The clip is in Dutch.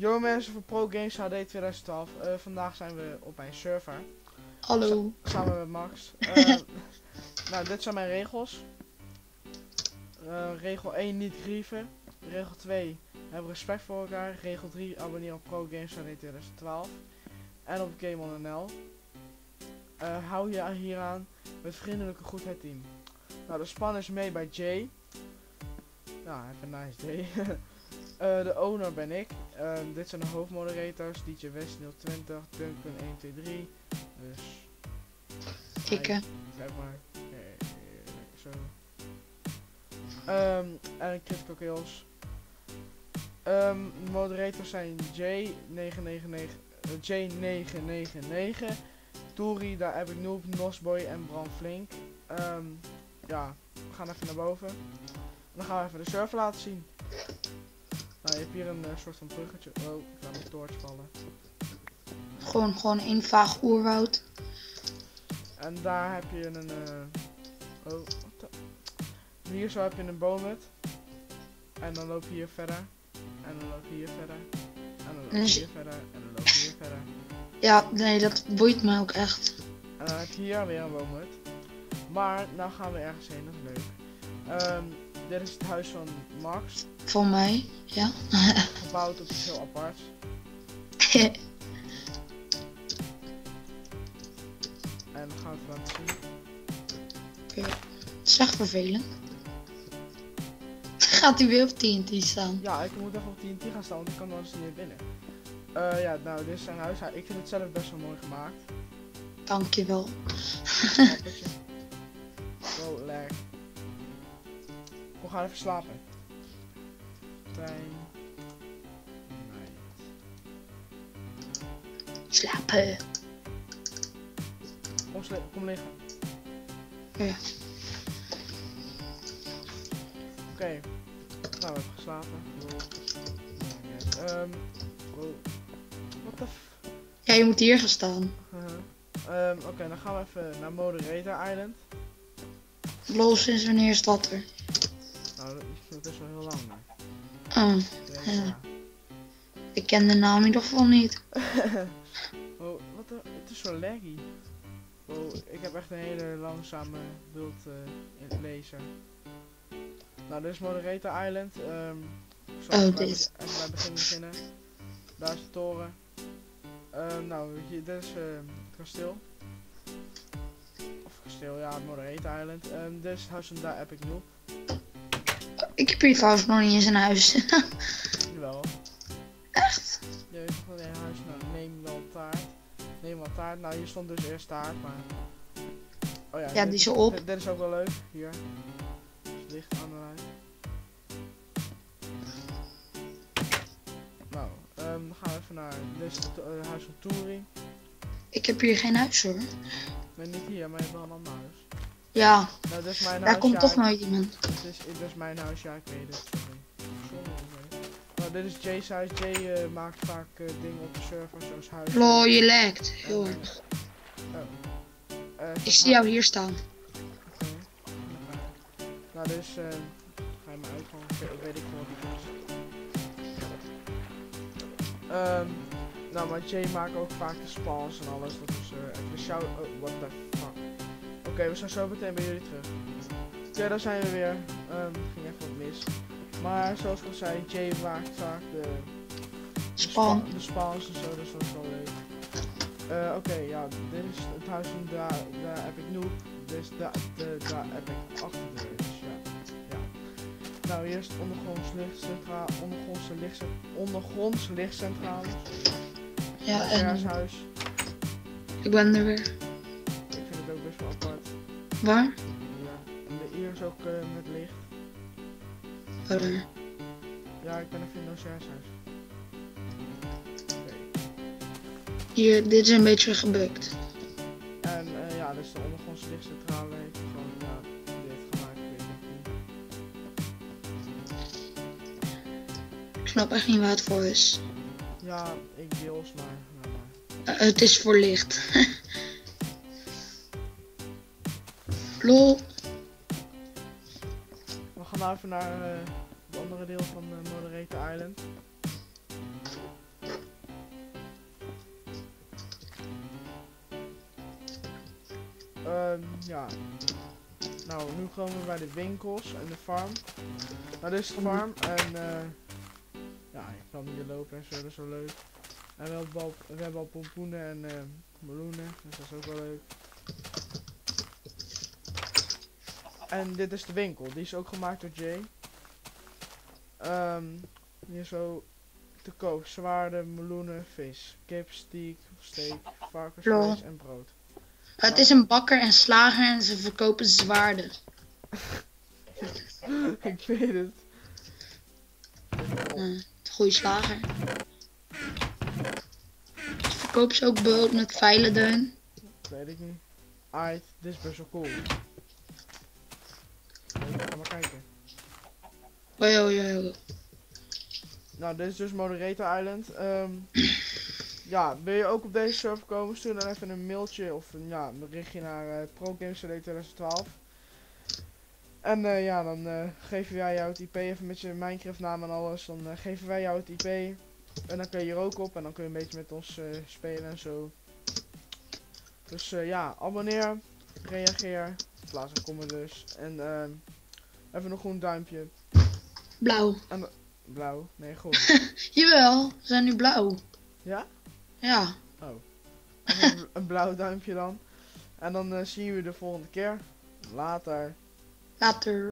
Yo mensen van Pro Games HD 2012. Eh, vandaag zijn we op mijn server. Hallo. Samen met Max. Eh, nou, dit zijn mijn regels. Eh, regel 1, niet grieven. Regel 2, heb respect voor elkaar. Regel 3, abonneer op Pro Games HD 2012. En op Game on NL. Eh, hou je hieraan met vriendelijke goedheid team. Nou, de span is mee bij Jay. Ja, even nice day. Eh, de owner ben ik. Ehm, dit zijn de hoofdmoderators. DJ West 020, Duncan 123. Dus Kikken. Zeg maar. Zo. Ehm, en Critical Kills. Ehm, moderators zijn J999, eh, J999, Tory, daar heb ik Noob, Nosboy en Bram Flink. Ehm, ja, we gaan even naar boven. En dan gaan we even de server laten zien. Nou, je hebt hier een eh, soort van bruggetje. Oh, ik laat mijn torch vallen. Gewoon, gewoon één vaag oerwoud. En daar heb je een. eh oh, Hier zo heb je een boomhut. En dan loop je hier verder. En dan loop je hier verder. En dan loop je hier verder. En dan loop je hier verder. Ja, nee, dat boeit me ook echt. En dan heb je hier weer een boomhut. Maar nou gaan we ergens heen, dat is leuk. Ehm, dit is het huis van Max. Van mij, ja. Gebouwd op iets heel aparts. En we gaan het laten zien. Het is echt vervelend. Gaat hij weer op TNT staan? Ja, ik moet even op TNT gaan staan, want ik kan anders niet meer binnen. Eh, ja, nou, dit is zijn huis. Ja, Ik vind het zelf best wel mooi gemaakt. Dankjewel. Appeltje. Zo, lekker. We gaan even slapen. Nee. Slapen. Kom, sli- kom liggen. Ja. Oké. Nou, we hebben geslapen. What the f... Ja, je moet hier gaan staan. Ehm, Oké, dan gaan we even naar Moderator Island. Lol, sinds wanneer is dat er? Nou, dat, is wel heel lang. Oh, Ja. Ja. ik ken de naam in ieder geval niet. Oh, wat de, het is zo laggy. Oh, ik heb echt een hele langzame beeld eh, in het lezen. Nou, dit is Moderator Island. ehm zoals Oh, dit. be- even bij het begin beginnen. Daar is de toren. Ehm, nou, hier, dit is ehm, het kasteel. Of kasteel, ja, Moderator Island. Dit is het huis van daar heb ik. Ik heb hier trouwens nog niet eens een huis. Jawel. Echt? Weet toch wel een huis, nou, neem wel taart. Neem wel taart. Nou, hier stond dus eerst taart, maar... Oh ja, Ja, dit, die is op. Dit, dit is ook wel leuk, hier. Licht aan de lijn. Nou, ehm, dan gaan we even naar het eh, huis van Toering. Ik heb hier geen huis hoor. Nee, niet hier, maar je hebt wel een ander huis. Ja, Nou, dit is mijn daar huis. komt ja, toch nooit iemand. Dit is, dit is mijn huis, ja, ik weet het. Sorry. Sorry. sorry. Nou, dit is Jay's huis. Jay eh, maakt vaak eh, dingen op de server, zoals huis. Lol, je lekt. Heel erg. Eh, Ik zie jou hier staan. Oké. Nou, dus eh ga je me uitgaan, weet, weet ik wel wat die is. Ehm, nou, maar Jay maakt ook vaak de spawns en alles. Dat is eh even een shout. Oh, what the fuck. Oké, we zijn zo meteen bij jullie terug. Oké, daar zijn we weer. Ehm ging even wat mis. Maar zoals ik al zei, Jay maakt vaak de, de, Span. spa- de spawns en zo, dus dat is wel leuk. Eh, Oké, ja, dit is het huis van daar, daar heb ik Noob. Dus daar, de, daar heb ik achter de deur, dus ja. ja. Nou, het ondergronds lichtcentraal, ondergrondse licht, ondergronds lichtcentrale. Ja, en huis. ik ben er weer. Ik vind het ook best wel apart. Waar? Ja. En de hier is ook eh, met licht. Daar. Ja, ik ben even in huis. Oké. Hier, dit is een beetje gebukt. Snap echt niet waar het voor is. Ja, ik deels, maar... maar. Eh, het is voor licht. Lol. We gaan nou even naar eh, het andere deel van uh, Moderator Island. Ehm, ja. Nou, nu komen we bij de winkels en de farm. Nou, dit is de farm en eh ja, ik kan hier lopen en zo, dat is wel leuk. En we hebben al, we hebben al pompoenen en eh meloenen, dus dat is ook wel leuk. En dit is de winkel, die is ook gemaakt door Jay. Ehm hier zo te koop, zwaarden, meloenen, vis, kip, steak, steak, varkensvlees en brood. Het is een bakker en slager en ze verkopen zwaarden. ik weet het. Eh, goeie slager. Ze verkopen ze ook brood met veilendeun. Weet ik niet. Aight, dit is best wel cool. Ga maar kijken. Hoi, hoi, hoi. Nou, dit is dus Moderator Island. Ehm, ja, wil je ook op deze server komen? Stuur dan even een mailtje of een, ja, een berichtje naar uh, ProGames CD 2012. En eh, ja, dan eh, geven wij jou het IP even met je Minecraft naam en alles. Dan eh, geven wij jou het IP. En dan kun je hier ook op en dan kun je een beetje met ons spelen en zo. Dus ja, abonneer, reageer, plaats een comment dus. En ehm, even een groen duimpje. Blauw. Blauw, nee groen. Jawel, ze zijn nu blauw. Ja? Ja. Even een, blauw duimpje dan. En dan zien we de volgende keer. Later. Later.